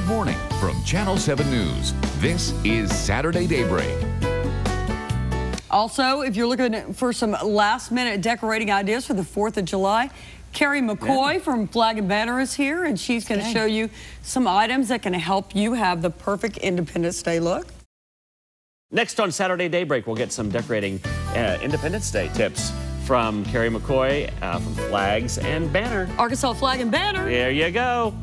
Good morning from Channel 7 News. This is Saturday Daybreak. Also, if you're looking for some last minute decorating ideas for the 4th of July, Kerry McCoy yeah. from Flag and Banner is here, and she's going to show you some items that can help you have the perfect Independence Day look. Next on Saturday Daybreak, we'll get some decorating uh, Independence Day tips from Kerry McCoy uh, from Flags and Banner. Arkansas Flag and Banner. There you go.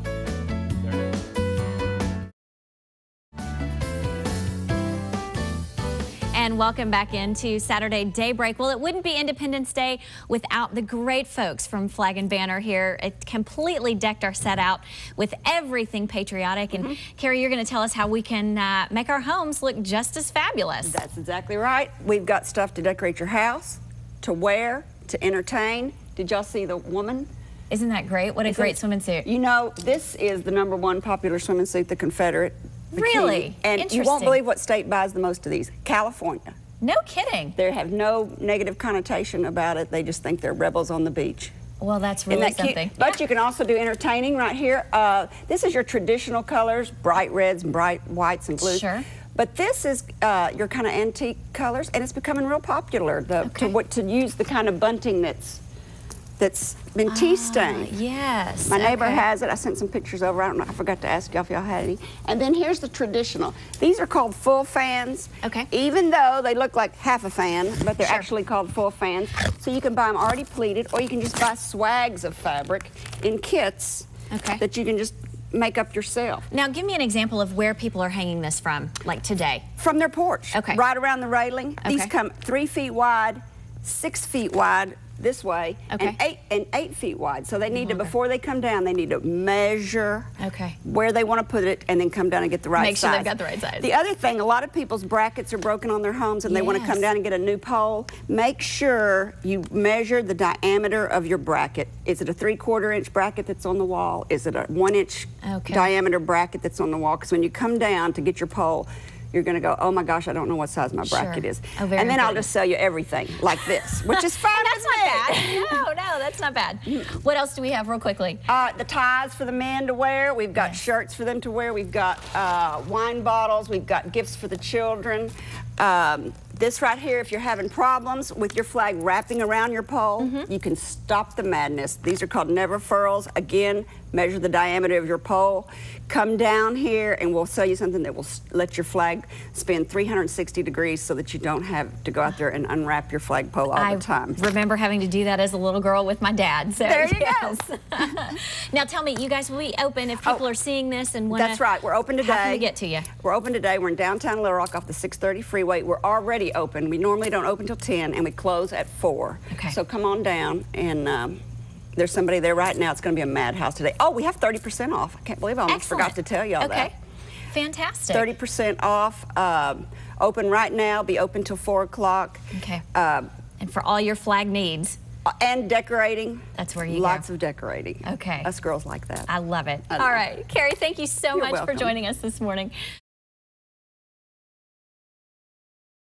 And welcome back into Saturday Daybreak. Well, it wouldn't be Independence Day without the great folks from Flag and Banner here. It completely decked our set out with everything patriotic. And mm -hmm. Kerry, you're going to tell us how we can uh, make our homes look just as fabulous. That's exactly right. We've got stuff to decorate your house, to wear, to entertain. Did y'all see the woman isn't that great? What a Isn't great swimming suit. You know, this is the number one popular swimming suit, the Confederate Really? And you won't believe what state buys the most of these. California. No kidding. They have no negative connotation about it. They just think they're rebels on the beach. Well, that's really that something. But yeah. you can also do entertaining right here. Uh, this is your traditional colors, bright reds and bright whites and blues. Sure. But this is uh, your kind of antique colors, and it's becoming real popular the, okay. to, what, to use the kind of bunting that's that's been tea ah, stained. yes. My neighbor has it. I sent some pictures over. I don't know. I forgot to ask y'all if y'all had any. And then here's the traditional. These are called full fans. Okay. Even though they look like half a fan, but they're sure. actually called full fans. So you can buy them already pleated, or you can just buy swags of fabric in kits. Okay. That you can just make up yourself. Now, give me an example of where people are hanging this from, like today. From their porch. Okay. Right around the railing. Okay. These come three feet wide, six feet wide, this way okay. and eight and eight feet wide. So they need to before they come down, they need to measure okay. where they want to put it and then come down and get the right Make size. Make sure they've got the right size. The other thing, a lot of people's brackets are broken on their homes and yes. they want to come down and get a new pole. Make sure you measure the diameter of your bracket. Is it a three quarter inch bracket that's on the wall? Is it a one inch okay. diameter bracket that's on the wall? Because when you come down to get your pole, you're going to go, oh my gosh, I don't know what size my bracket sure. is. Oh, and then important. I'll just sell you everything like this, which is fine. that's not bad. No, no, that's not bad. What else do we have real quickly? Uh, the ties for the men to wear. We've got yes. shirts for them to wear. We've got uh, wine bottles. We've got gifts for the children. Um, this right here, if you're having problems with your flag wrapping around your pole, mm -hmm. you can stop the madness. These are called never furls. Again, measure the diameter of your pole. Come down here and we'll sell you something that will let your flag spin 360 degrees so that you don't have to go out there and unwrap your flagpole all I the time. I remember having to do that as a little girl with my dad. So there you yes. go. now tell me, you guys will be open if people oh, are seeing this and want That's right. We're open today. How can we get to you? We're open today. We're in downtown Little Rock off the 630 freeway. We're already open. We normally don't open till 10 and we close at 4. Okay. So come on down and um, there's somebody there right now. It's going to be a madhouse today. Oh, we have 30% off. I can't believe I almost Excellent. forgot to tell y'all okay. that. Fantastic. 30% off. Um, open right now. Be open till 4 o'clock. Okay. Um, and for all your flag needs. Uh, and decorating. That's where you Lots go. of decorating. Okay. Us girls like that. I love it. I all right. Kerry, thank you so You're much welcome. for joining us this morning.